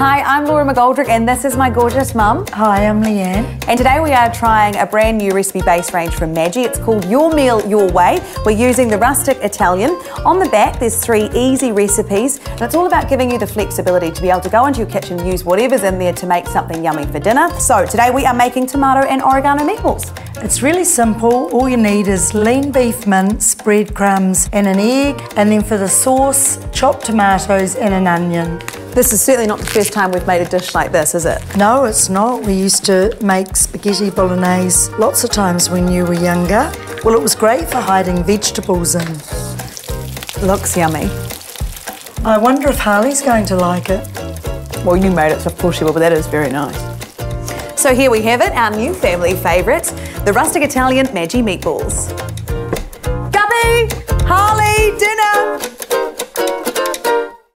Hi, I'm Laura McGoldrick and this is my gorgeous mum. Hi, I'm Leanne. And today we are trying a brand new recipe base range from Maggi. It's called Your Meal Your Way. We're using the rustic Italian. On the back there's three easy recipes and it's all about giving you the flexibility to be able to go into your kitchen, use whatever's in there to make something yummy for dinner. So today we are making tomato and oregano meatballs. It's really simple. All you need is lean beef mince, breadcrumbs and an egg and then for the sauce, chopped tomatoes and an onion. This is certainly not the first time we've made a dish like this, is it? No, it's not. We used to make spaghetti bolognese lots of times when you were younger. Well, it was great for hiding vegetables in. Looks yummy. I wonder if Harley's going to like it. Well, you made it, so of course you will, but that is very nice. So here we have it, our new family favourite, the rustic Italian Maggi meatballs.